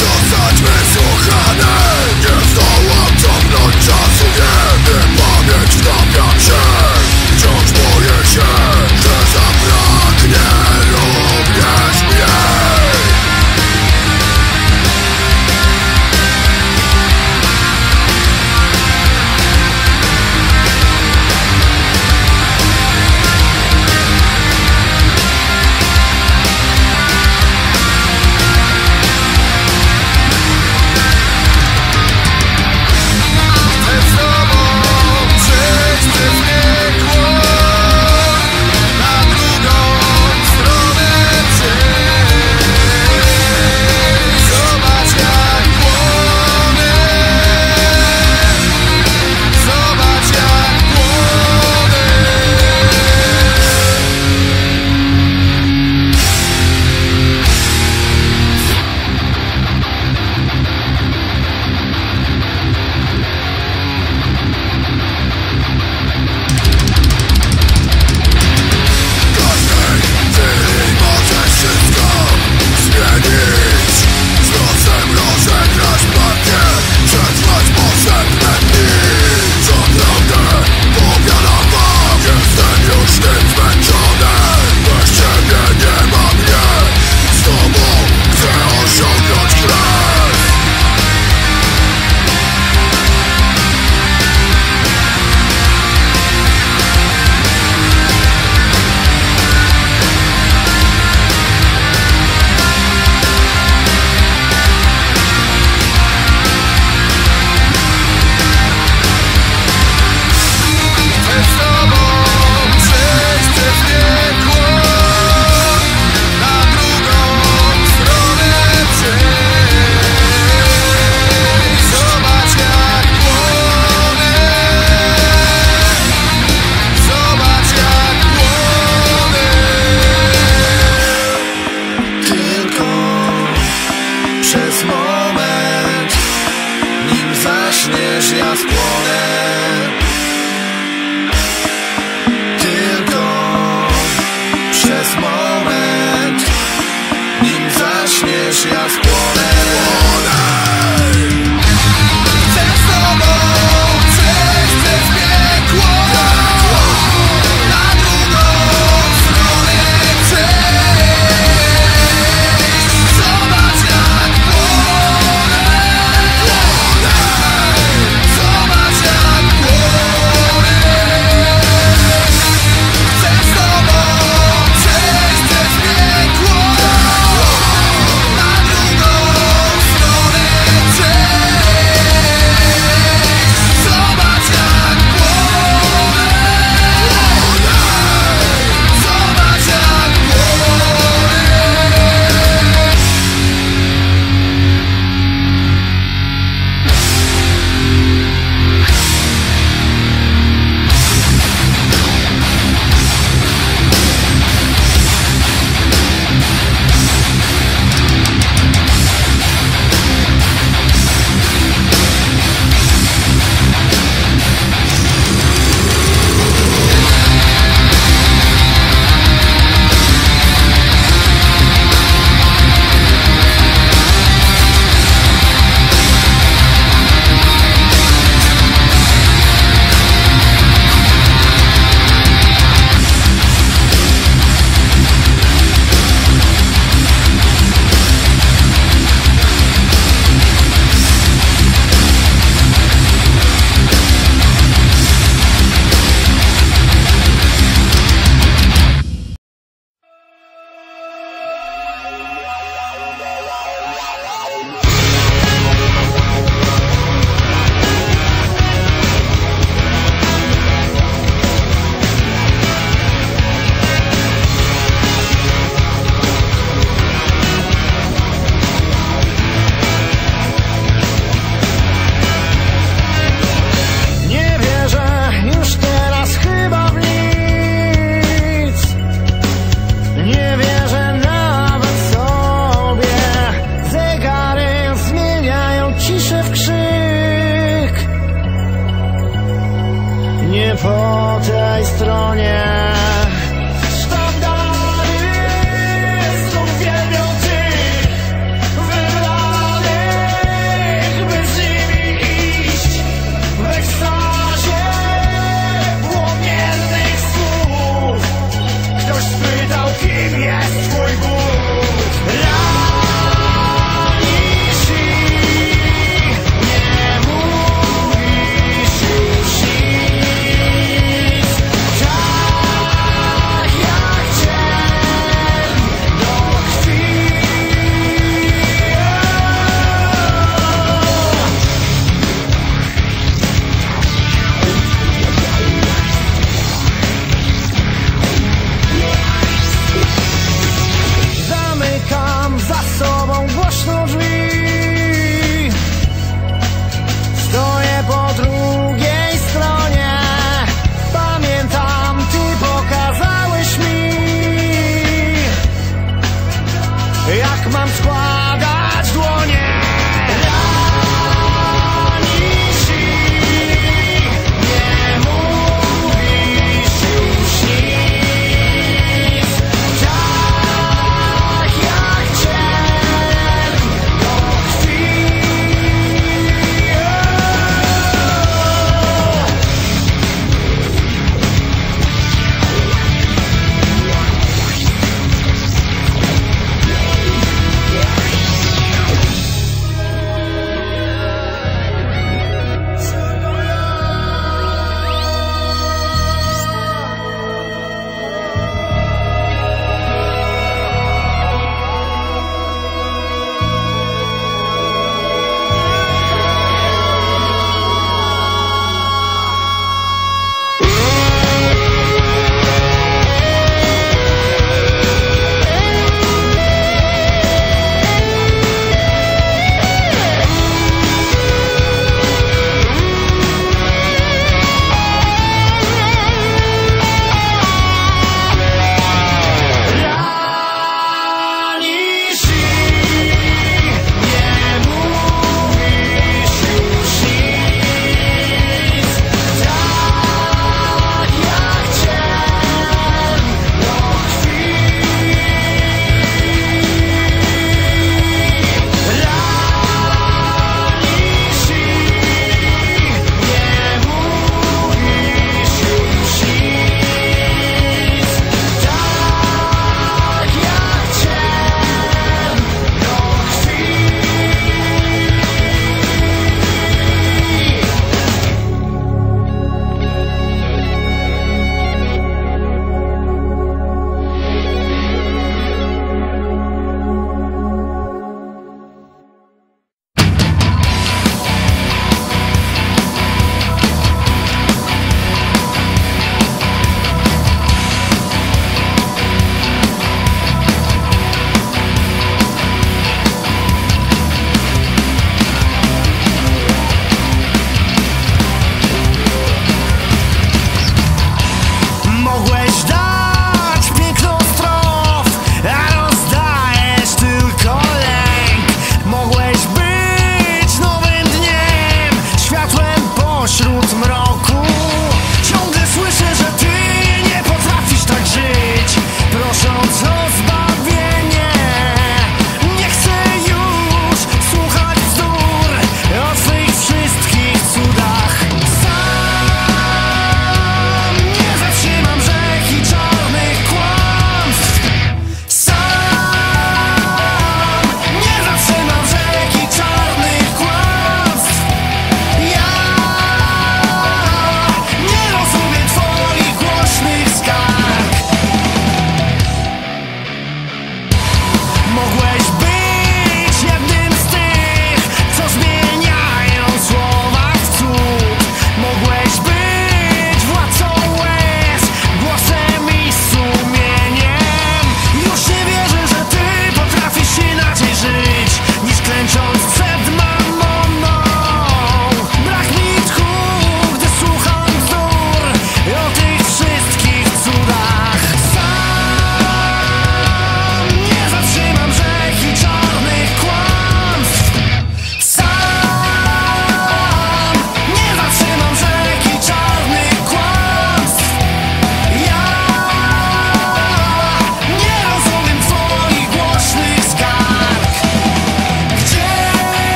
Zostać wysłuchany Nie zdołam ciągnąć czasu Wiemy pamięć nam przez moment. Nim zaśniesz jasno sobą głośno drzwi